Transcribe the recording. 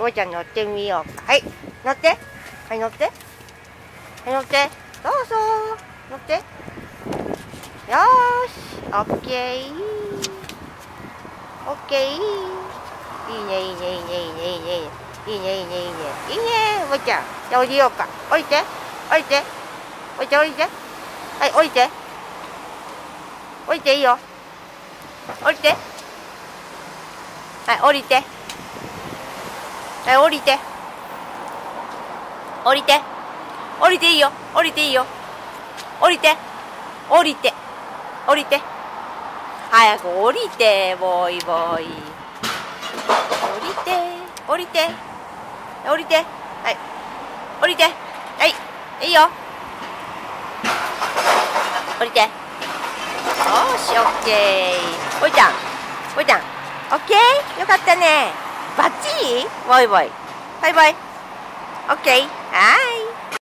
おいちゃん乗ってみようか。はい。乗って。はい、乗って。はい、乗って。どうぞ。乗って。よーし。オッケー。オッケー。いいね、いいね、いいね、いいね、いいね。いいね、いいね、いいね。いいね、おいちゃん。じゃあ降りようか。降りて。降りて。おいちゃん降りて。はい、降りて。降りていいよ。降りて。はい、降りて。はい、降りて。降りて。降りていいよ。降りていいよ。降りて。降りて。降りて。早く降りて、ボーイボーイ。降りて。降りて。降りて。はい。降りて。はい。いいよ。降りて。よし、オッケー。おいちゃん。おいちゃん。オッケー？よかったね。バッチリ？バイバイ。バイバイ。オッケー。はい。